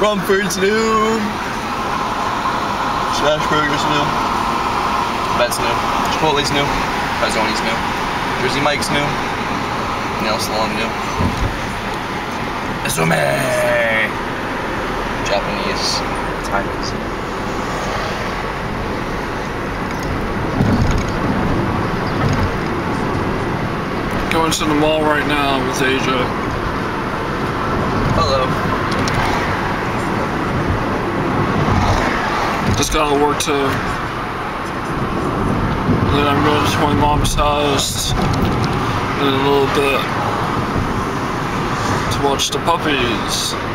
Rumford's new. Smashburger's new. Bet's new. Chipotle's new. Pezzone's new. Jersey Mike's new. Nail Salon new. Isume! Japanese. Chinese. Going to the mall right now with Asia. Hello. Just gotta work to. Then I'm going to my mom's house in a little bit to watch the puppies.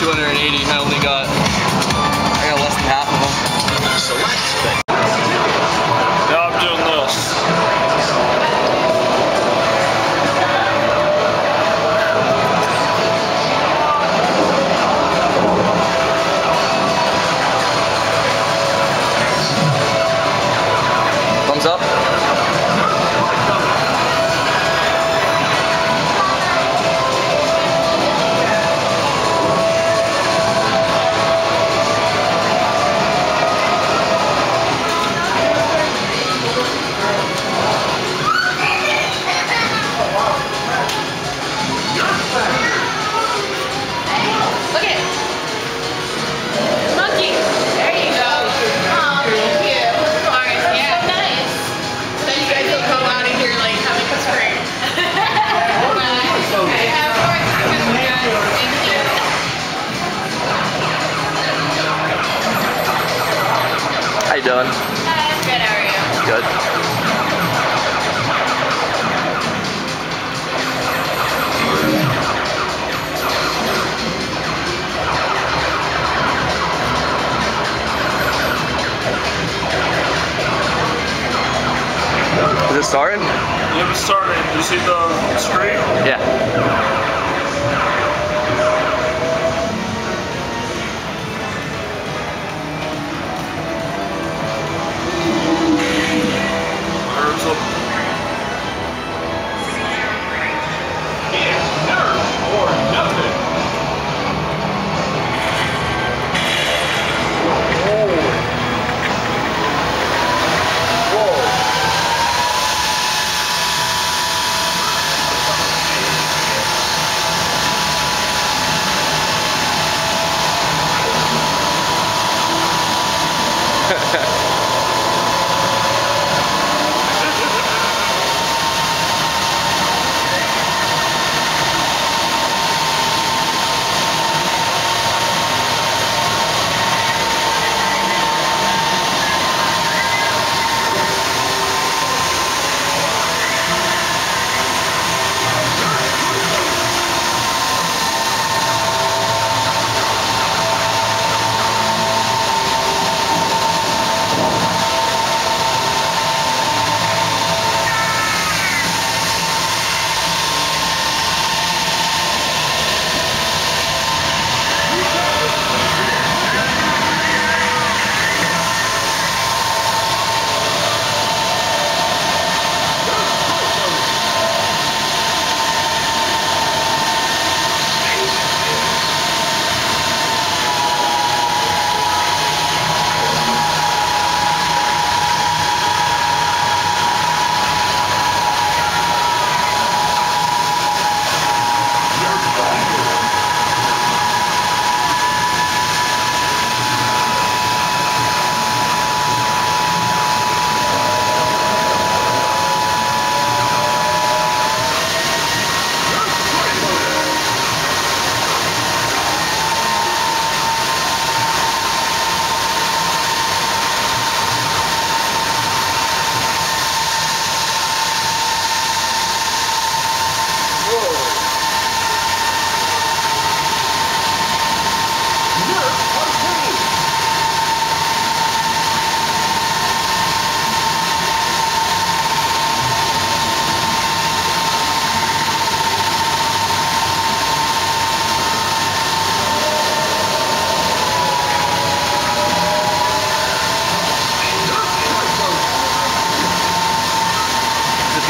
280 I only got uh, starting? Yeah, it started. You see the screen? Yeah.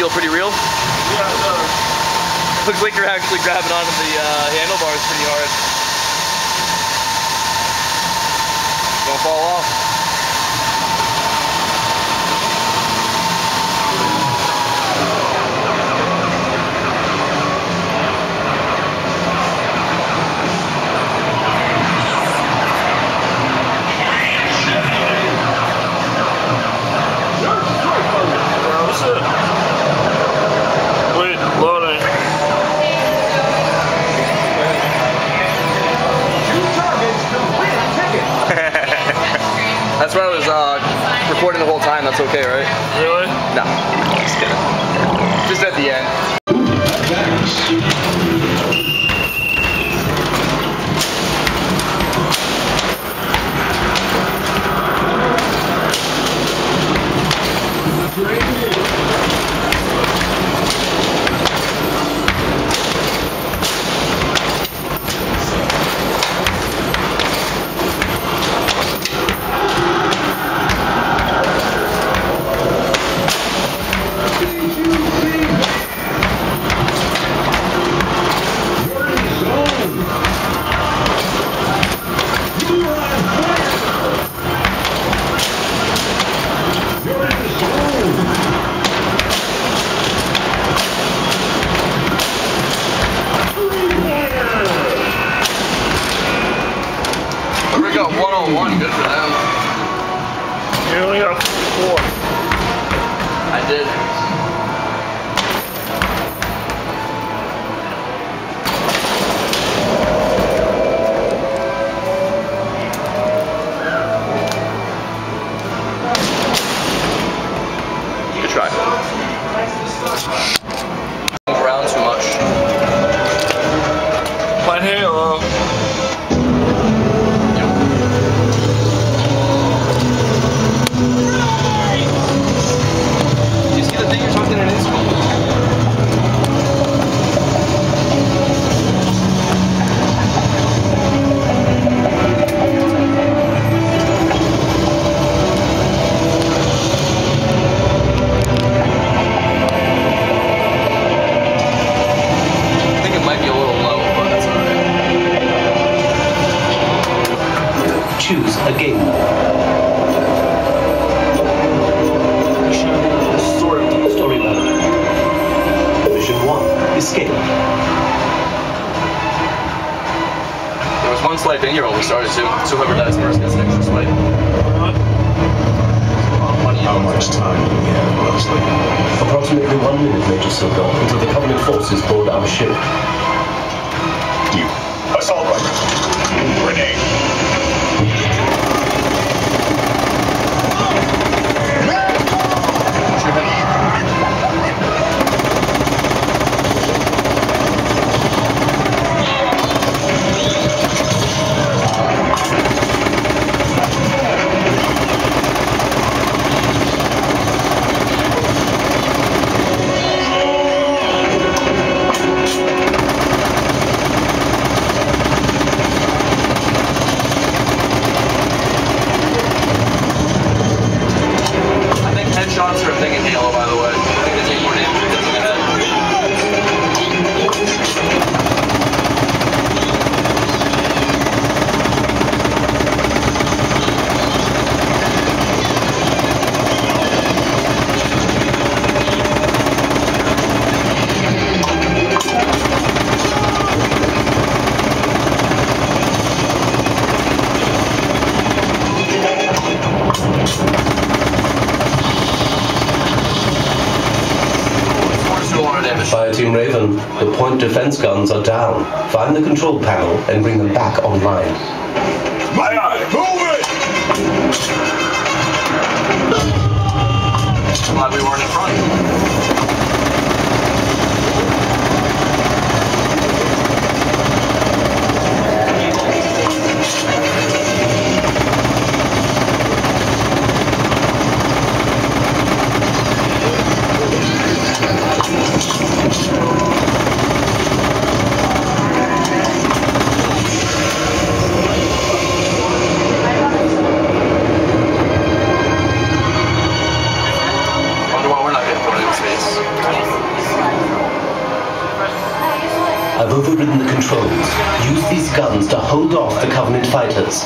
feel pretty real? Yeah, it does. Looks like you're actually grabbing onto the uh, handlebars pretty hard. Don't fall off. That's okay, right? Really? No. Just kidding. Just at the end. I did. One slight thing here when we started too, so whoever dies first gets an extra swipe. How much time do we have, Mosley? Approximately one minute, Major Silver, until the Covenant forces board our ship. You. Assault rifle. Grenade. Defense guns are down. Find the control panel and bring them back online. Move it! Glad we weren't in front. Guns to hold off the Covenant fighters.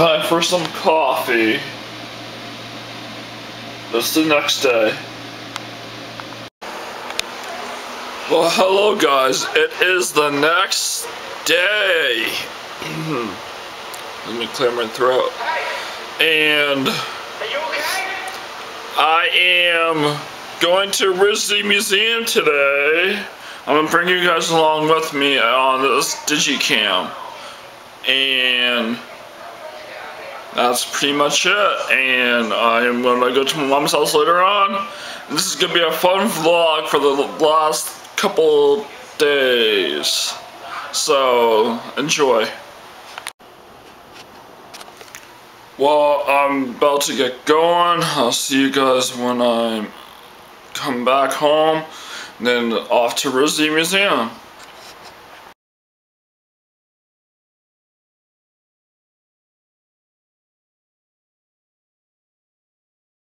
Time for some coffee. That's the next day. Well, hello guys. It is the next day. Let me clear my throat. And I am going to RISD Museum today. I'm gonna bring you guys along with me on this Digicam. And that's pretty much it. And I am gonna go to my mom's house later on. This is gonna be a fun vlog for the last couple days. So enjoy. Well, I'm about to get going. I'll see you guys when I come back home. And then off to RISD Museum.